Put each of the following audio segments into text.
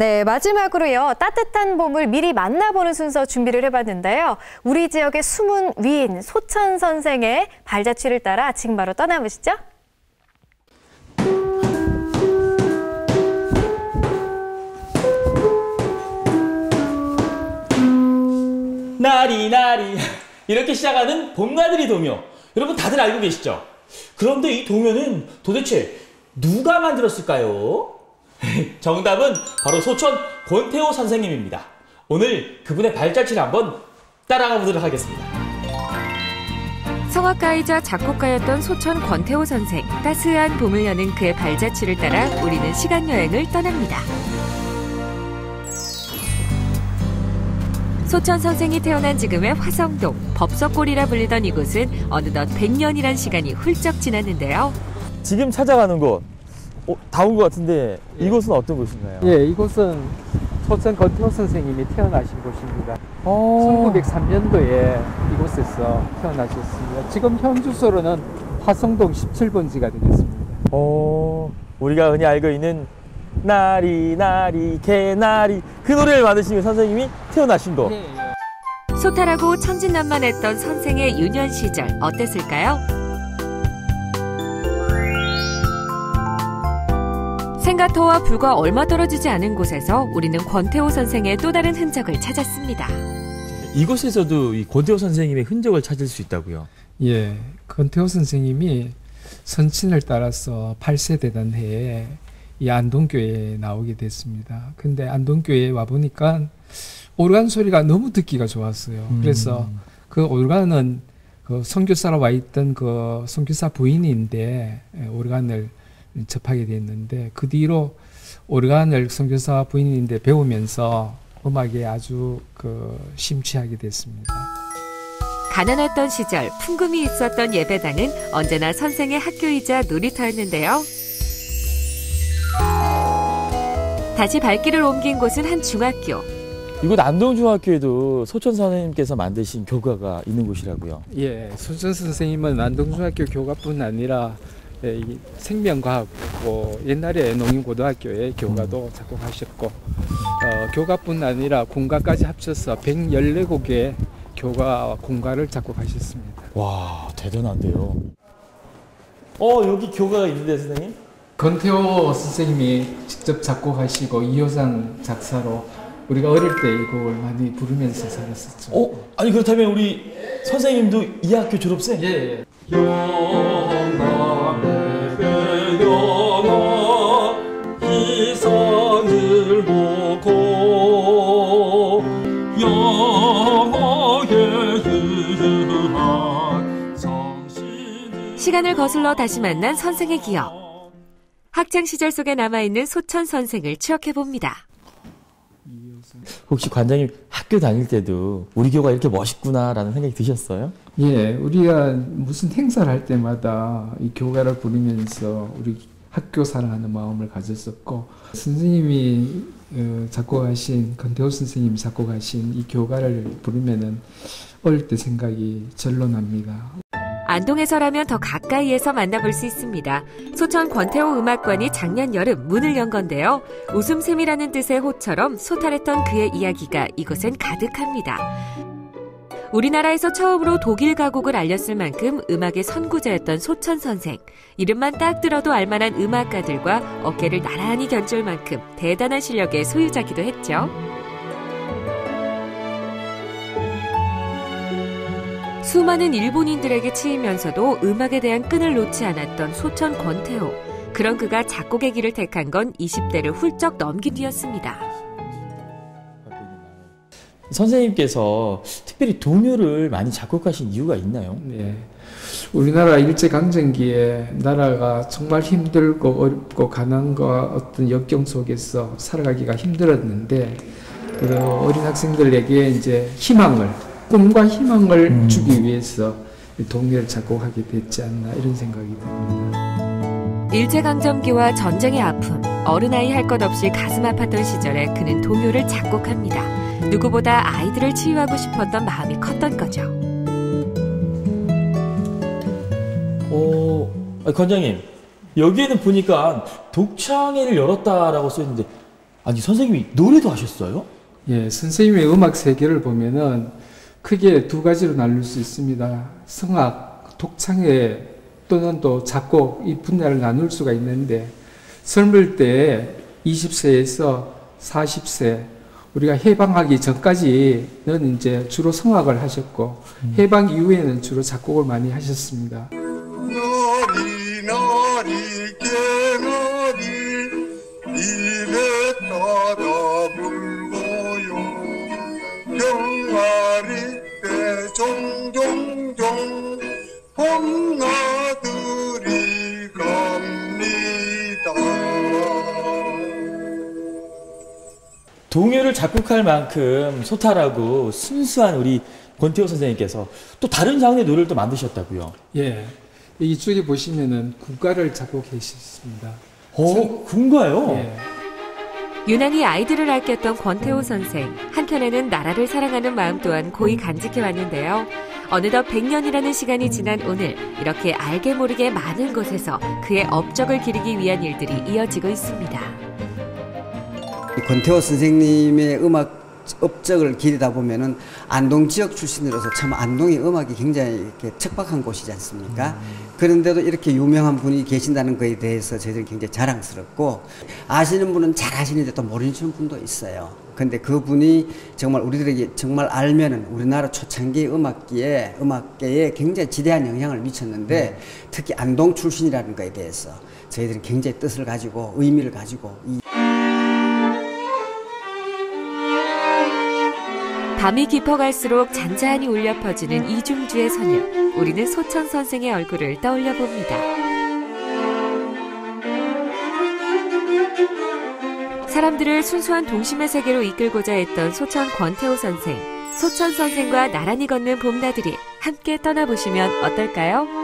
네, 마지막으로요. 따뜻한 봄을 미리 만나보는 순서 준비를 해봤는데요. 우리 지역의 숨은 위인 소천 선생의 발자취를 따라 지금 바로 떠나보시죠. 나리 나리 이렇게 시작하는 봄나들이 동요 여러분 다들 알고 계시죠? 그런데 이 동요는 도대체 누가 만들었을까요? 정답은 바로 소천 권태호 선생님입니다. 오늘 그분의 발자취를 한번 따라가 보도록 하겠습니다. 성악가이자 작곡가였던 소천 권태호 선생. 따스한 봄을 여는 그의 발자취를 따라 우리는 시간 여행을 떠납니다. 소천 선생이 태어난 지금의 화성동, 법석골이라 불리던 이곳은 어느덧 100년이란 시간이 훌쩍 지났는데요. 지금 찾아가는 곳 어, 다 온 것 같은데 이곳은 어떤 곳인가요? 예, 이곳은 소천 권태호 선생님이 태어나신 곳입니다. 어... 1903년도에 이곳에서 태어나셨습니다. 지금 현 주소로는 화성동 17번지가 되겠습니다. 어... 우리가 흔히 알고 있는 나리 나리 개나리 그 노래를 만드신 선생님이 태어나신 곳. 예, 예. 소탈하고 천진난만했던 선생의 유년 시절 어땠을까요? 생가터와 불과 얼마 떨어지지 않은 곳에서 우리는 권태호 선생의 또 다른 흔적을 찾았습니다. 이곳에서도 이 권태호 선생님의 흔적을 찾을 수 있다고요. 예, 권태호 선생님이 선친을 따라서 8세 되던 해에 이 안동교회에 나오게 됐습니다. 근데 안동교회에 와 보니까 오르간 소리가 너무 듣기가 좋았어요. 음. 그래서 그 오르간은 그 선교사로 와 있던 그 선교사 부인인데 예, 오르간을 접하게 됐는데 그 뒤로 오르간을 선교사 부인인데 배우면서 음악에 아주 그 심취하게 됐습니다. 가난했던 시절 풍금이 있었던 예배당은 언제나 선생의 학교이자 놀이터였는데요. 다시 발길을 옮긴 곳은 한 중학교. 이곳 안동중학교에도 소천 선생님께서 만드신 교가가 있는 곳이라고요. 예, 손전 선생님은 안동중학교 교가뿐 아니라 예, 이 생명과학고 옛날에 농인고등학교에 교가도 작곡하셨고 어, 교가뿐 아니라 공가까지 합쳐서 114곡의 교가 공가를 작곡하셨습니다. 와 대단한데요. 어 여기 교가가 있는데 선생님? 권태호 선생님이 직접 작곡하시고 이효상 작사로 우리가 어릴 때이 곡을 많이 부르면서 살았었죠. 어 아니 그렇다면 우리 선생님도 이 학교 졸업생? 예, 예. 시간을 거슬러 다시 만난 선생의 기억. 학창 시절 속에 남아있는 소천 선생을 추억해 봅니다. 혹시 관장님 학교 다닐 때도 우리 교가 이렇게 멋있구나라는 생각이 드셨어요? 예, 우리가 무슨 행사를 할 때마다 이 교가를 부르면서 우리 학교 사랑하는 마음을 가졌었고 선생님이 어, 작곡하신 권태호 선생님이 작곡하신 이 교가를 부르면은 어릴 때 생각이 절로 납니다. 안동에서라면 더 가까이에서 만나볼 수 있습니다. 소천 권태호 음악관이 작년 여름 문을 연 건데요. 웃음샘이라는 뜻의 호처럼 소탈했던 그의 이야기가 이곳엔 가득합니다. 우리나라에서 처음으로 독일 가곡을 알렸을 만큼 음악의 선구자였던 소천 선생. 이름만 딱 들어도 알만한 음악가들과 어깨를 나란히 견줄 만큼 대단한 실력의 소유자기도 했죠. 수많은 일본인들에게 치이면서도 음악에 대한 끈을 놓지 않았던 소천 권태호. 그런 그가 작곡의 길을 택한 건 20대를 훌쩍 넘긴 뒤였습니다. 선생님께서 특별히 동요를 많이 작곡하신 이유가 있나요? 네. 우리나라 일제강점기에 나라가 정말 힘들고 어렵고 가난과 어떤 역경 속에서 살아가기가 힘들었는데 그 어린 학생들에게 이제 희망을 꿈과 희망을 음. 주기 위해서 동요를 작곡하게 됐지 않나 이런 생각이 듭니다. 일제강점기와 전쟁의 아픔, 어른아이 할 것 없이 가슴 아팠던 시절에 그는 동요를 작곡합니다. 누구보다 아이들을 치유하고 싶었던 마음이 컸던 거죠. 어, 아니, 관장님 여기에는 보니까 독창회를 열었다라고 써 있는데 아니 선생님이 노래도 하셨어요? 예, 선생님의 음악 세계를 보면은 크게 두 가지로 나눌 수 있습니다. 성악, 독창회 또는 또 작곡 이 분야를 나눌 수가 있는데 젊을 때 20세에서 40세 우리가 해방하기 전까지는 이제 주로 성악을 하셨고 해방 이후에는 주로 작곡을 많이 하셨습니다. 종종종 봄나들이 갑니다 동요를 작곡할 만큼 소탈하고 순수한 우리 권태호 선생님께서 또 다른 장르의 노래를 또 만드셨다고요. 예, 이쪽에 보시면은 국가를 작곡하셨습니다. 어, 군가요? 예. 유난히 아이들을 아꼈던 권태호 선생. 한켠에는 나라를 사랑하는 마음 또한 고이 간직해 왔는데요. 어느덧 100년이라는 시간이 지난 오늘 이렇게 알게 모르게 많은 곳에서 그의 업적을 기리기 위한 일들이 이어지고 있습니다. 권태호 선생님의 음악 업적을 기리다 보면은 안동 지역 출신으로서 참 안동의 음악이 굉장히 이렇게 척박한 곳이지 않습니까? 그런데도 이렇게 유명한 분이 계신다는 것에 대해서 저희들이 굉장히 자랑스럽고 아시는 분은 잘 아시는데 또 모르시는 분도 있어요. 근데 그 분이 정말 우리들에게 정말 알면은 우리나라 초창기 음악계에 음악계에 굉장히 지대한 영향을 미쳤는데 특히 안동 출신이라는 것에 대해서 저희들은 굉장히 뜻을 가지고 의미를 가지고 이 밤이 깊어갈수록 잔잔히 울려 퍼지는 이중주의 선율. 우리는 소천 선생의 얼굴을 떠올려 봅니다. 사람들을 순수한 동심의 세계로 이끌고자 했던 소천 권태호 선생. 소천 선생과 나란히 걷는 봄나들이 함께 떠나보시면 어떨까요?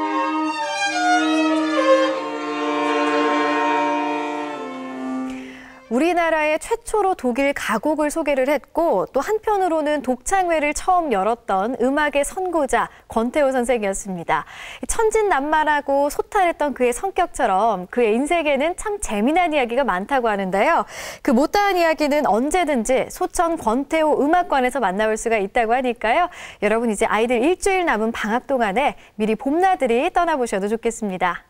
우리나라의 최초로 독일 가곡을 소개를 했고 또 한편으로는 독창회를 처음 열었던 음악의 선구자 권태호 선생이었습니다. 천진난만하고 소탈했던 그의 성격처럼 그의 인생에는 참 재미난 이야기가 많다고 하는데요. 그 못다한 이야기는 언제든지 소천 권태호 음악관에서 만나볼 수가 있다고 하니까요. 여러분 이제 아이들 일주일 남은 방학 동안에 미리 봄나들이 떠나보셔도 좋겠습니다.